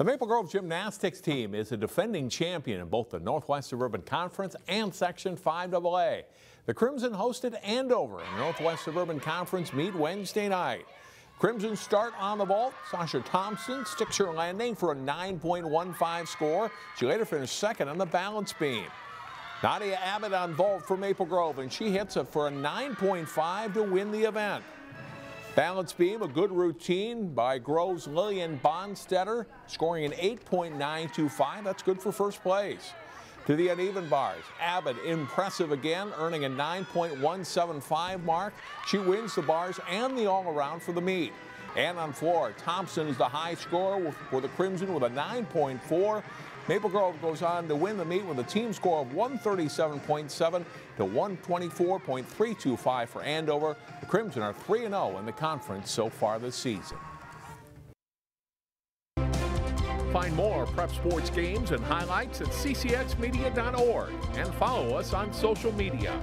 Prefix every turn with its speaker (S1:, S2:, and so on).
S1: The Maple Grove gymnastics team is a defending champion in both the Northwest Suburban Conference and Section 5AA. The Crimson hosted Andover in the Northwest Suburban Conference meet Wednesday night. Crimson start on the vault. Sasha Thompson sticks her landing for a 9.15 score. She later finished second on the balance beam. Nadia Abid on vault for Maple Grove, and she hits it for a 9.5 to win the event. Balance beam, a good routine by Grove's Lillian Bonstetter, scoring an 8.925. That's good for first place. To the uneven bars, Abid impressive again, earning a 9.175 mark. She wins the bars and the all-around for the meet. And on floor, Thompson is the high scorer for the Crimson with a 9.4. Maple Grove goes on to win the meet with a team score of 137.7 to 124.325 for Andover. The Crimson are 3-0 in the conference so far this season.
S2: Find more prep sports games and highlights at ccxmedia.org and follow us on social media.